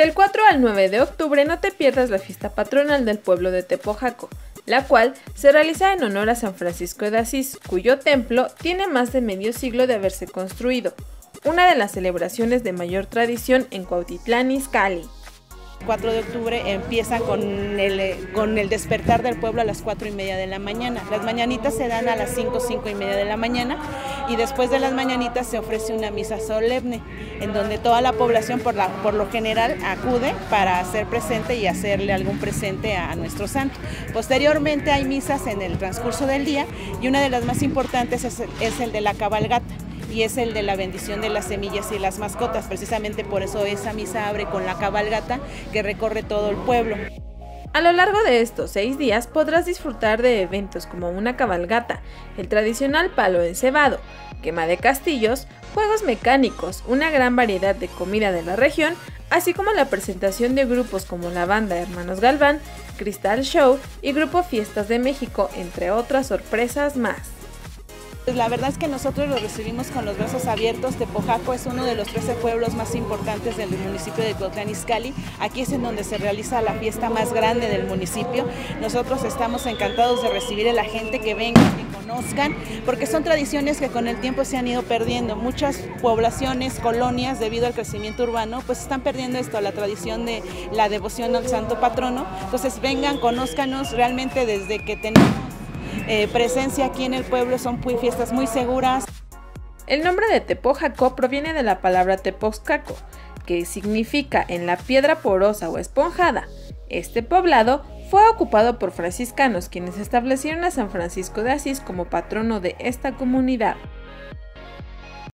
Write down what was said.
Del 4 al 9 de octubre no te pierdas la fiesta patronal del pueblo de Tepojaco, la cual se realiza en honor a San Francisco de Asís, cuyo templo tiene más de medio siglo de haberse construido, una de las celebraciones de mayor tradición en Cuautitlán Izcalli. 4 de octubre empieza con el, con el despertar del pueblo a las 4 y media de la mañana. Las mañanitas se dan a las 5, 5 y media de la mañana y después de las mañanitas se ofrece una misa solemne en donde toda la población por, la, por lo general acude para hacer presente y hacerle algún presente a, nuestro santo. Posteriormente hay misas en el transcurso del día y una de las más importantes es, es el de la cabalgata y es el de la bendición de las semillas y las mascotas. Precisamente por eso esa misa abre con la cabalgata que recorre todo el pueblo. A lo largo de estos seis días podrás disfrutar de eventos como una cabalgata, el tradicional palo encebado, quema de castillos, juegos mecánicos, una gran variedad de comida de la región, así como la presentación de grupos como la banda Hermanos Galván, Cristal Show y Grupo Fiestas de México, entre otras sorpresas más. Pues la verdad es que nosotros lo recibimos con los brazos abiertos. Tepojaco es uno de los 13 pueblos más importantes del municipio de Cotlán. Aquí es en donde se realiza la fiesta más grande del municipio. Nosotros estamos encantados de recibir a la gente que venga, que conozcan, porque son tradiciones que con el tiempo se han ido perdiendo. Muchas poblaciones, colonias, debido al crecimiento urbano, pues están perdiendo esto, la tradición de la devoción al santo patrono. Entonces vengan, conózcanos realmente desde que tenemos eh, presencia aquí en el pueblo, son fiestas muy seguras. El nombre de Tepojaco proviene de la palabra Tepozcaco, que significa en la piedra porosa o esponjada. Este poblado fue ocupado por franciscanos quienes establecieron a San Francisco de Asís como patrono de esta comunidad.